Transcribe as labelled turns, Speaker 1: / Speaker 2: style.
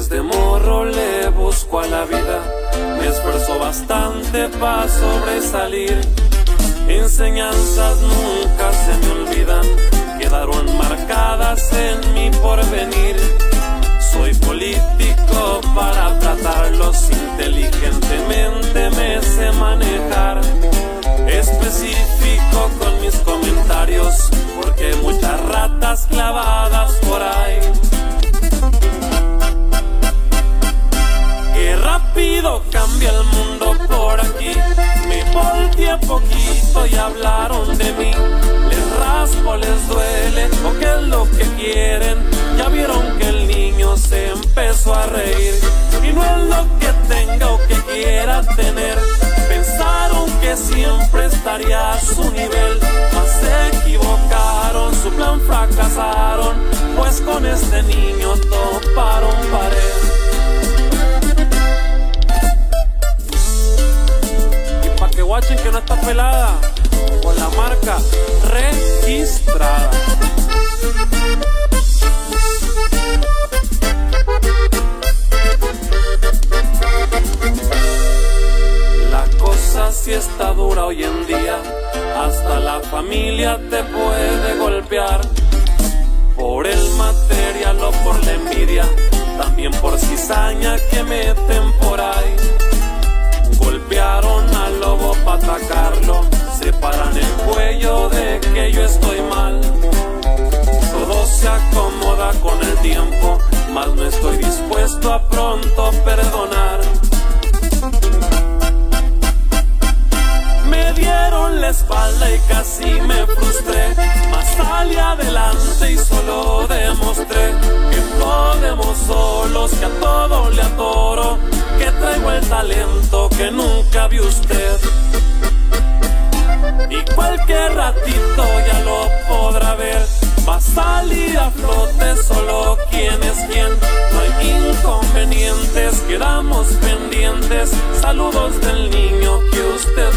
Speaker 1: Desde morro le busco a la vida, me esfuerzo bastante para sobresalir. Enseñanzas nunca se me olvidan, quedaron marcadas en mi porvenir. Soy político para tratarlos inteligentemente, me sé manejar. Específico con mis comentarios, porque muchas ratas clavadas poquito y hablaron de mí. Les raspo, les duele, o qué es lo que quieren. Ya vieron que el niño se empezó a reír. Y no es lo que tenga o que quiera tener. Pensaron que siempre estaría a su nivel. Mas se equivocaron, su plan fracasaron. Pues con este niño toparon con la marca registrada. La cosa sí está dura hoy en día, hasta la familia te puede golpear. Por el material o por la envidia, también por cizaña que meten por ahí. Golpearon al lobo para atacarlo, separan el cuello de que yo estoy mal. Todo se acomoda con el tiempo, mas no estoy dispuesto a pronto perdonar. Me dieron la espalda y casi me frustré, mas salí adelante y solo demostré que podemos solos, que a todo le atoro, que traigo el talento que nunca vio usted. Cualquier ratito ya lo podrá ver. Va a salir a flote solo quién es quién. No hay inconvenientes, quedamos pendientes. Saludos del niño que usted.